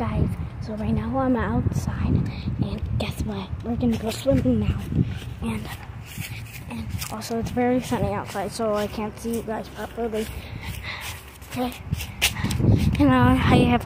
guys, so right now I'm outside, and guess what? We're gonna go swimming now, and and also it's very sunny outside, so I can't see you guys properly. Okay, and uh, I have